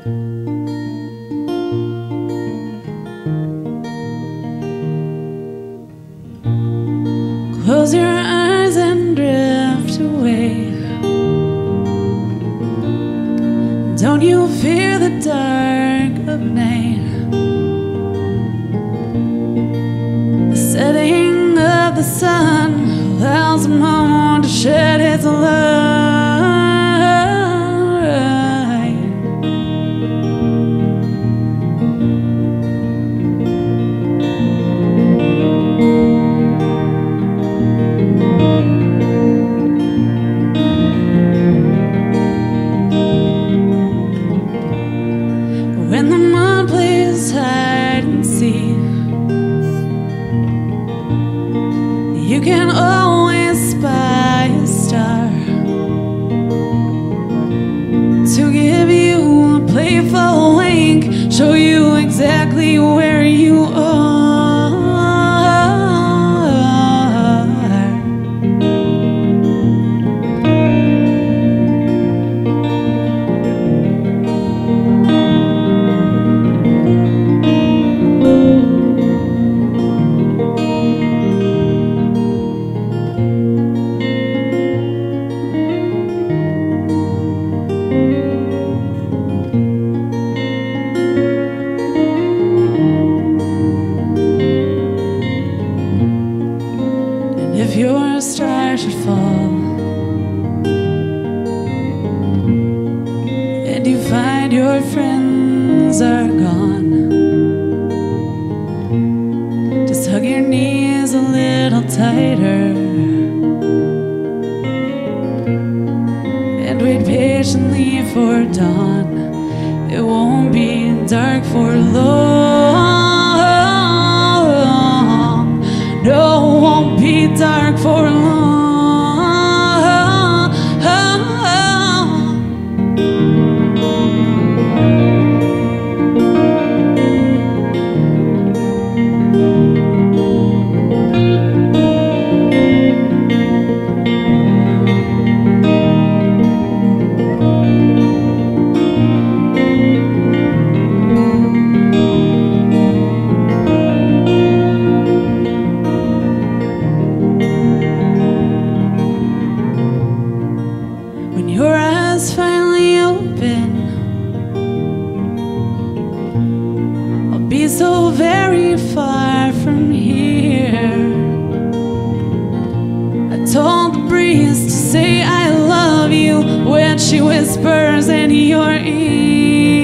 Close your eyes and drift away. Don't you fear the dark of night? The setting of the sun allows a moment to shed its light. You can always spy a star to give you a playful wink, show you exactly where you are. Friends are gone, just hug your knees a little tighter and wait patiently for dawn. It won't be dark for long. No, it won't be dark for long. Breeze to say I love you when she whispers in your ear.